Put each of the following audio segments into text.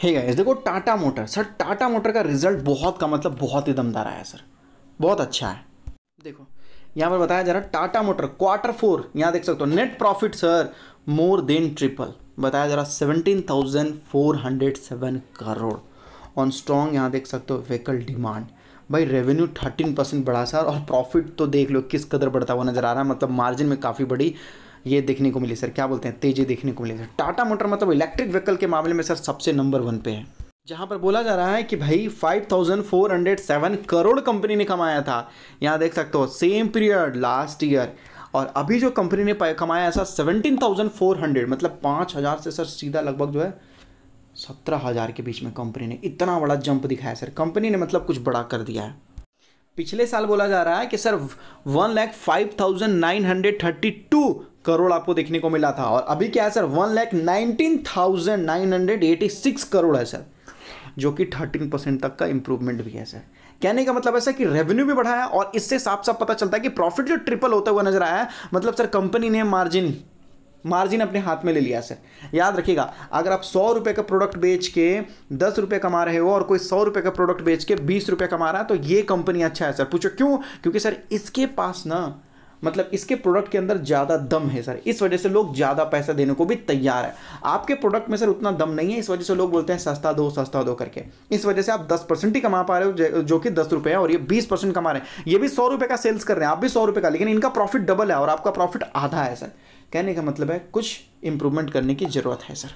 हे guys देखो Tata motor sir Tata motor का result बहुत का मतलब बहुत ही दमदार आया, सर। बहुत अच्छा है। देखो, यहाँ पर बताया जा रहा है टाटा मोटर क्वार्टर फोर यहाँ देख सकते हो। Net profit sir more than triple बताया जा रहा seventeen thousand four hundred seven crore on strong यहाँ देख सकते हो व्हीकल डिमांड भाई रेवेन्यू थर्टीन परसेंट बढ़ा सर और प्रॉफिट तो देख लो किस कदर बढ़ता हुआ नज़र आ रहा है। मतलब मार्जिन में काफ़ी बड़ी ये देखने को मिली सर क्या बोलते हैं? तेज़ी देखने को मिली सर। टाटा मोटर मतलब इलेक्ट्रिक व्हीकल के मामले में सर सबसे नंबर वन पे है। जहाँ पर बोला जा रहा है कि भाई 5,407 करोड़ कंपनी ने कमाया था। यहाँ देख सकते हो सेम पीरियड लास्ट ईयर और अभी जो कंपनी ने कमाया ऐसा 17,400 मतलब पाँच हज़ार से सर सीधा लगभग जो है सत्रह हज़ार के बीच में कंपनी ने इतना बड़ा जंप दिखाया सर। कंपनी ने मतलब कुछ बड़ा कर दिया है। पिछले साल बोला जा रहा है कि sir one lakh five thousand nine hundred thirty two crore आपको देखने को मिला था। और अभी क्या है sir? One lakh nineteen thousand nine hundred eighty six crore है सर, जो कि थर्टीन परसेंट तक का इंप्रूवमेंट भी है सर। कहने का मतलब ऐसा कि रेवेन्यू भी बढ़ा है और इससे साफ़ साफ़ पता चलता है कि प्रॉफिट जो ट्रिपल होता हुआ नज़र आया है मतलब सर कंपनी ने मार्जिन मार्जिन अपने हाथ में ले लिया सर। याद रखिएगा, अगर आप सौ रुपए का प्रोडक्ट बेच के दस रुपए कमा रहे हो और कोई सौ रुपए का प्रोडक्ट बेच के बीस रुपए कमा रहा है तो ये कंपनी अच्छा है सर। पूछो क्यों? क्योंकि सर इसके पास ना मतलब इसके प्रोडक्ट के अंदर ज़्यादा दम है सर इस वजह से लोग ज़्यादा पैसा देने को भी तैयार है। आपके प्रोडक्ट में सर उतना दम नहीं है, इस वजह से लोग बोलते हैं सस्ता दो सस्ता दो करके। इस वजह से आप दस परसेंट ही कमा पा रहे हो, जो कि दस रुपये है, और ये बीस परसेंट कमा रहे हैं। ये भी सौ रुपये का सेल्स कर रहे हैं, आप भी सौ रुपये का, लेकिन इनका प्रॉफिट डबल है, और आपका प्रॉफिट आधा है सर कहने का मतलब है कुछ इंप्रूवमेंट करने की ज़रूरत है सर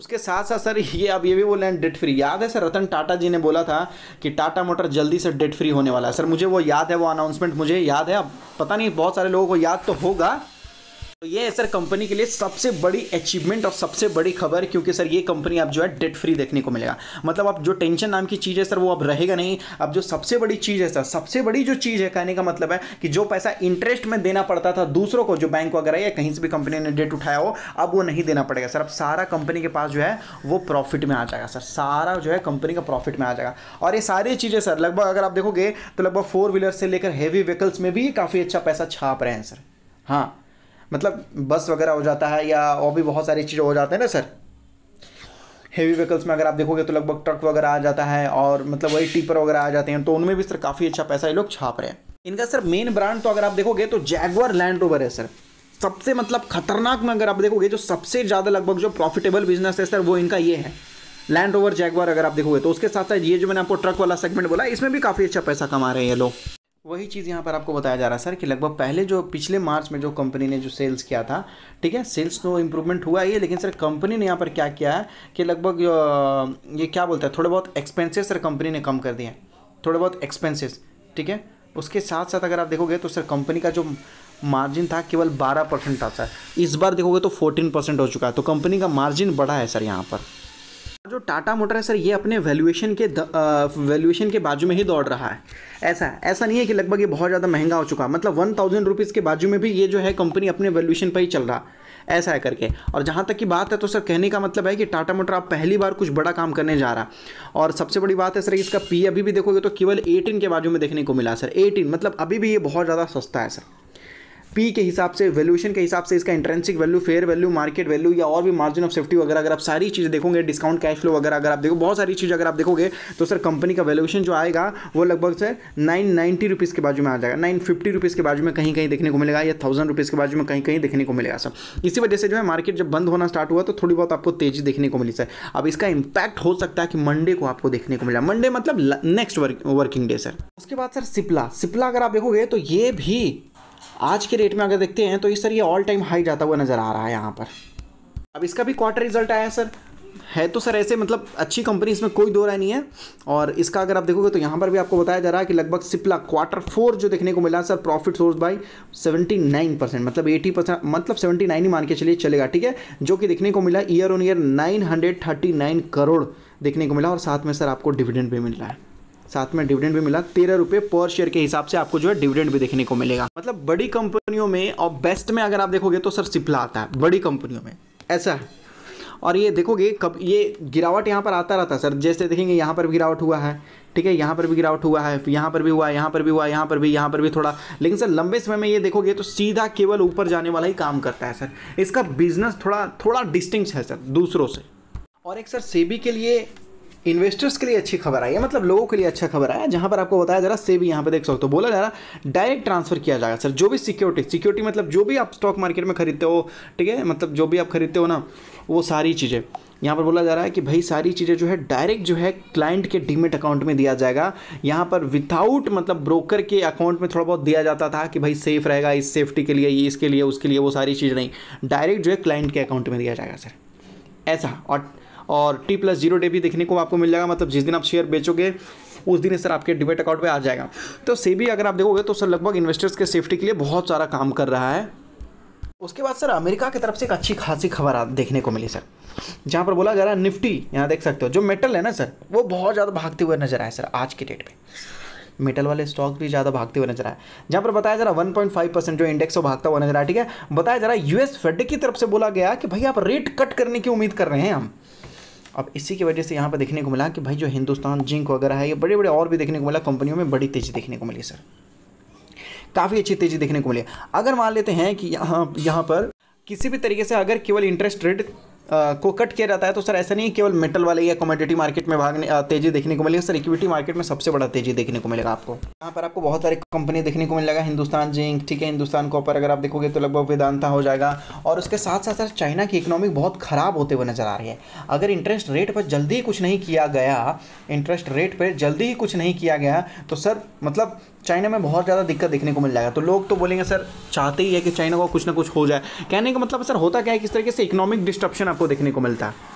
उसके साथ साथ सर, ये अब ये भी बोल रहे हैं डेट फ्री याद है सर, रतन टाटा जी ने बोला था कि टाटा मोटर जल्दी से डेट फ्री होने वाला है। सर, मुझे वो याद है, वो अनाउंसमेंट मुझे याद है। अब पता नहीं, बहुत सारे लोगों को याद तो होगा। तो ये सर कंपनी के लिए सबसे बड़ी अचीवमेंट और सबसे बड़ी खबर, क्योंकि सर ये कंपनी आप जो है डेट फ्री देखने को मिलेगा। मतलब अब जो टेंशन नाम की चीज़ है सर, वो अब रहेगा नहीं। अब जो सबसे बड़ी चीज़ है सर, सबसे बड़ी जो चीज़ है, कहने का मतलब है कि जो पैसा इंटरेस्ट में देना पड़ता था दूसरों को, जो बैंक वगैरह या कहीं से भी कंपनी ने डेट उठाया हो, अब वो नहीं देना पड़ेगा सर। अब सारा कंपनी के पास जो है, वो प्रॉफिट में आ जाएगा सर। सारा जो है कंपनी का प्रॉफिट में आ जाएगा। और ये सारी चीज़ें सर, लगभग अगर आप देखोगे तो लगभग फोर व्हीलर से लेकर हैवी व्हीकल्स में भी काफ़ी अच्छा पैसा छाप रहे हैं सर। हाँ। मतलब बस वगैरह हो जाता है या और भी बहुत सारी चीज़ें हो जाते हैं ना, सर? हेवी व्हीकल्स में अगर आप देखोगे तो लगभग ट्रक वगैरह आ जाता है और मतलब वही टीपर वगैरह आ जाते हैं तो उनमें भी सर काफ़ी अच्छा पैसा ये लोग छाप रहे हैं। इनका सर मेन ब्रांड तो अगर आप देखोगे तो जैगवर लैंड रोवर है सर। सबसे मतलब खतरनाक में अगर आप देखोगे जो सबसे ज़्यादा लगभग जो प्रॉफिटेबल बिज़नेस है सर, वो इनका ये है। लैंड रोवर जैगवर अगर आप देखोगे तो उसके साथ साथ ये जो मैंने आपको ट्रक वाला सेगमेंट बोला, इसमें भी काफ़ी अच्छा पैसा कमा रहे हैं ये लोग। वही चीज़ यहाँ पर आपको बताया जा रहा है, सर, कि लगभग पहले जो पिछले मार्च में जो कंपनी ने जो सेल्स किया था, ठीक है, सेल्स तो इम्प्रूवमेंट हुआ ही है, लेकिन सर कंपनी ने यहाँ पर क्या किया है कि लगभग ये क्या बोलता है, थोड़े बहुत एक्सपेंसेस सर कंपनी ने कम कर दिए हैं, थोड़े बहुत एक्सपेंसेस ठीक है? उसके साथ साथ अगर आप देखोगे तो सर कंपनी का जो मार्जिन था केवल बारह परसेंट था, सर। इस बार देखोगे तो फोर्टीन परसेंट हो चुका है तो कंपनी का मार्जिन बढ़ा है, सर, यहाँ पर। जो टाटा मोटर है, सर, ये अपने वैल्यूएशन के वैल्यूएशन के बाजू में ही दौड़ रहा है। ऐसा ऐसा नहीं है कि लगभग ये बहुत ज़्यादा महँगा हो चुका है। मतलब वन थाउज़ेंड रुपीज़ के बाजू में भी ये जो है कंपनी अपने वैल्यूएशन पर ही चल रहा ऐसा है करके। और जहाँ तक की बात है तो सर, कहने का मतलब है कि टाटा मोटर आप पहली बार कुछ बड़ा काम करने जा रहा और सबसे बड़ी बात है, सर, इसका पी अभी भी देखोगे तो केवल एटीन के बाजू में देखने को मिला, सर। एटीन मतलब अभी भी ये बहुत ज़्यादा सस्ता है, सर। पी के हिसाब से वैल्यूएशन के हिसाब से इसका intrinsic value fair value market value या और भी मार्जिन ऑफ़ सेफ्टी वगैरह, अगर आप सारी चीज़ें देखोगे डिस्काउंट कैश फ्लो वगैरह अगर आप देखो, बहुत सारी चीज़ अगर आप देखोगे तो सर कंपनी का वैल्यूएशन जो आएगा, वो लगभग से नाइन नाइन्टी रुपीज़ के बाजू में आ जाएगा। नाइन फिफ्टी रुपीज़ के बाजू में कहीं कहीं देखने को मिलेगा या थाउज़ेंड रुपीज़ के बाजू में कहीं कहीं देखने को मिलेगा सर इसी वजह से जो है मार्केट जब बंद होना स्टार्ट हुआ तो थोड़ी बहुत आपको तेज़ी देखने को मिली सर अब इसका इंपैक्ट हो सकता है कि मंडे को आपको देखने को मिला। मंडे मतलब नेक्स्ट वर्किंग डे सर उसके बाद सर सिप्ला सिप्ला अगर आप देखोगे तो ये भी आज के रेट में अगर देखते हैं तो इस सर ये ऑल टाइम हाई जाता हुआ नज़र आ रहा है यहाँ पर। अब इसका भी क्वार्टर रिज़ल्ट आया सर है तो सर ऐसे मतलब अच्छी कंपनी इसमें कोई दो राय नहीं है। और इसका अगर आप देखोगे तो यहाँ पर भी आपको बताया जा रहा है कि लगभग सिप्ला क्वार्टर फोर जो देखने को मिला sir profit soars by 79 percent मतलब 80 परसेंट मतलब 79 ही मान के चलिए चलेगा, ठीक है? जो कि देखने को मिला ईयर ऑन ईयर 939 करोड़ देखने को मिला, और साथ में सर आपको डिविडेंड भी मिल रहा है। साथ में डिविडेंड भी मिला। तेरह रुपये पर शेयर के हिसाब से आपको जो है डिविडेंड भी देखने को मिलेगा। मतलब बड़ी कंपनियों में और बेस्ट में अगर आप देखोगे तो सर सिप्ला आता है, बड़ी कंपनियों में। ऐसा है। और ये देखोगे कब ये गिरावट यहाँ पर आता रहता है सर। जैसे देखेंगे यहाँ पर भी गिरावट हुआ है, ठीक है? यहाँ पर भी गिरावट हुआ है, यहाँ पर भी हुआ है, यहाँ पर भी हुआ यहाँ पर भी, यहाँ पर भी थोड़ा। लेकिन सर लंबे समय में ये देखोगे तो सीधा केवल ऊपर जाने वाला ही काम करता है सर। इसका बिज़नेस थोड़ा थोड़ा डिस्टिंक्ट है सर, दूसरों से। और एक सर सेबी के लिए इन्वेस्टर्स के लिए अच्छी खबर आई है मतलब लोगों के लिए अच्छा खबर आया, जहाँ पर आपको बताया जा रहा सेबी यहाँ पर देख सकते हो। बोला जा रहा डायरेक्ट ट्रांसफ़र किया जाएगा सर जो भी सिक्योरिटी सिक्योरिटी मतलब जो भी आप स्टॉक मार्केट में खरीदते हो, ठीक है मतलब जो भी आप खरीदते हो ना, वो सारी चीज़ें। यहाँ पर बोला जा रहा है कि भाई सारी चीज़ें जो है डायरेक्ट जो है क्लाइंट के डीमेट अकाउंट में दिया जाएगा। यहाँ पर विदाउट मतलब ब्रोकर के अकाउंट में थोड़ा बहुत दिया जाता था कि भाई सेफ़ रहेगा, इस सेफ्टी के लिए ये इसके लिए, उसके लिए वो सारी चीज़ नहीं। डायरेक्ट जो है क्लाइंट के अकाउंट में दिया जाएगा सर ऐसा, और और टी प्लस ज़ीरो डे भी देखने को आपको मिल जाएगा मतलब जिस दिन आप शेयर बेचोगे, उस दिन सर आपके डिबेट अकाउंट पे आ जाएगा। तो सेबी अगर आप देखोगे तो सर लगभग इन्वेस्टर्स के सेफ्टी के लिए बहुत सारा काम कर रहा है। उसके बाद सर अमेरिका की तरफ़ से एक अच्छी खासी खबर देखने को मिली सर जहाँ पर बोला जा रहा है निफ्टी, यहाँ देख सकते हो, जो मेटल है ना सर वो बहुत ज़्यादा भागते हुए नज़र आए सर आज के डेट में मेटल वाले स्टॉक भी ज़्यादा भागते हुए नज़र आए। जहाँ पर बताया जा रहा वन पॉइंट फाइव परसेंट जो इंडेक्स वो भागता हुआ नज़र आया, ठीक है? बताया जा रहा यूएस फेड की तरफ़ से बोला गया कि भाई आप रेट कट करने की उम्मीद कर रहे हैं हम। अब इसी की वजह से यहाँ पर देखने को मिला कि भाई जो हिंदुस्तान जिंक वगैरह है, ये बड़े बड़े और भी देखने को मिला, कंपनियों में बड़ी तेज़ी देखने को मिली, सर। काफ़ी अच्छी तेज़ी देखने को मिली। अगर मान लेते हैं कि यहाँ यहाँ पर किसी भी तरीके से अगर केवल इंटरेस्ट रेट को कट किया जाता है तो सर ऐसा नहीं केवल मेटल वाले या कमोडिटी मार्केट में भागने तेज़ी देखने को मिलेगी, सर इक्विटी मार्केट में सबसे बड़ा तेज़ी देखने को मिलेगा आपको। यहाँ पर आपको बहुत सारी कंपनी देखने को मिलेगा हिंदुस्तान जिंक, ठीक है, हिंदुस्तान कॉपर अगर आप देखोगे तो लगभग वेदांता हो जाएगा। और उसके साथ साथ सर चाइना की इकोनॉमिक बहुत खराब होते हुए नज़र आ रही है। अगर इंटरेस्ट रेट पर जल्दी ही कुछ नहीं किया गया इंटरेस्ट रेट पर जल्दी ही कुछ नहीं किया गया तो सर मतलब चाइना में बहुत ज़्यादा दिक्कत देखने को मिल जाएगा। तो लोग तो बोलेंगे, सर चाहते ही है कि चाइना को कुछ ना कुछ हो जाए। कहने का मतलब सर होता क्या है किस तरीके से इकोनॉमिक डिस्ट्रप्शन आपको देखने को मिलता है।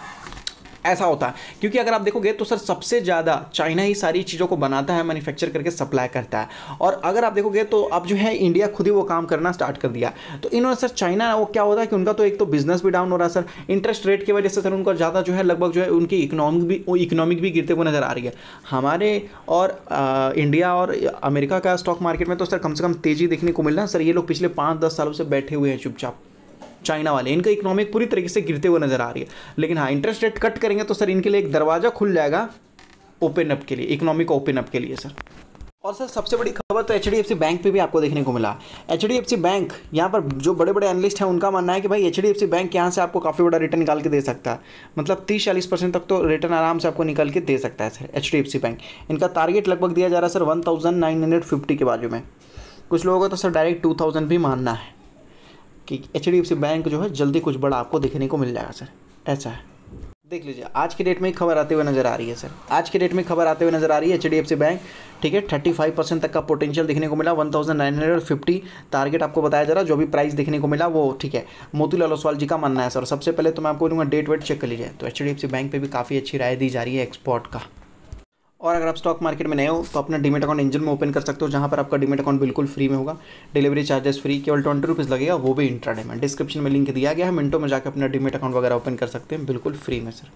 ऐसा होता है। क्योंकि अगर आप देखोगे तो सर सबसे ज़्यादा चाइना ही सारी चीज़ों को बनाता है मैन्युफैक्चर करके सप्लाई करता है। और अगर आप देखोगे तो अब जो है इंडिया खुद ही वो काम करना स्टार्ट कर दिया। तो इन्होंने सर चाइना वो क्या होता है कि उनका तो एक तो बिज़नेस भी डाउन हो रहा है सर। इंटरेस्ट रेट की वजह से सर उनका ज़्यादा जो है लगभग जो है उनकी इकोनॉमिक भी इकोनॉमिक भी गिरते हुए नज़र आ रही है। हमारे और आ, इंडिया और अमेरिका का स्टॉक मार्केट में तो सर कम से कम तेज़ी देखने को मिल रहा है। सर ये लोग पिछले पाँच दस सालों से बैठे हुए हैं चुपचाप। चाइना वाले। इनका इकोनॉमिक पूरी तरीके से गिरते हुए नज़र आ रही है। लेकिन हाँ इंटरेस्ट रेट कट करेंगे तो सर, इनके लिए एक दरवाज़ा खुल जाएगा ओपन अप के लिए इकोनॉमिक ओपन अप के लिए, सर। और सर, सबसे बड़ी खबर तो H D F C bank पे भी आपको देखने को मिला। H D F C bank यहाँ पर जो बड़े बड़े एनालिस्ट हैं, उनका मानना है कि भाई सी बैंक यहाँ से आपको काफ़ी बड़ा रिटर्न निकाल के दे सकता है। मतलब तीस चालीस परसेंट तक तो रिटर्न आराम से आपको निकाल के दे सकता है, सर सी बैंक इनका टारगेट लगभग दिया जा रहा है, सर वन के बाजू में। कुछ लोगों को तो सर डायरेक्ट टू भी मानना है। कि H D F C bank जो है जल्दी कुछ बड़ा आपको देखने को मिल जाएगा, सर। ऐसा है। देख लीजिए, आज की डेट में खबर आते हुए नज़र आ रही है, सर। आज की डेट में खबर आते हुए नज़र आ रही है H D F C bank ठीक है? थर्टी फाइव परसेंट तक का पोटेंशियल देखने को मिला one thousand nine hundred fifty target आपको बताया जा रहा जो भी प्राइस देखने को मिला वो, ठीक है? मोतीलाल ओसवाल जी का मानना है, सर। सबसे पहले तो मैं आपको बोलूँगा डेट वेट चेक कर लीजिए। तो H D F C bank पर भी काफ़ी अच्छी राय दी जा रही है एक्सपोर्ट का। और अगर आप स्टॉक मार्केट में नए हो तो अपना डीमेट अकाउंट इंजन में ओपन कर सकते हो, जहाँ पर आपका डीमेट अकाउंट बिल्कुल फ्री में होगा। डिलीवरी चार्जेस फ्री केवल ट्वेंटी रुपीज़ लगेगा, वो भी इंट्राडे में। डिस्क्रिप्शन में लिंक दिया गया है, मिनटों में जाकर अपना डीमेट अकाउंट वगैरह ओपन कर सकते हैं, बिल्कुल फ्री में सर